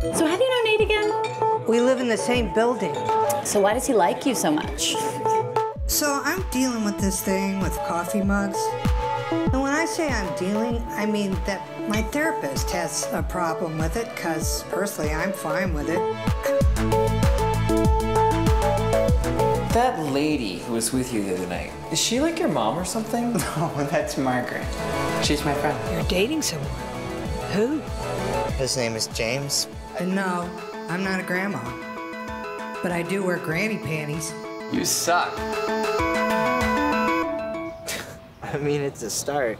So how do you know Nate again? We live in the same building. So why does he like you so much? So I'm dealing with this thing with coffee mugs. And when I say I'm dealing, I mean that my therapist has a problem with it, because personally I'm fine with it. That lady who was with you the other night, is she like your mom or something? No, that's Margaret. She's my friend. You're dating someone. Who? His name is James. And no, I'm not a grandma. But I do wear granny panties. You suck. I mean, it's a start.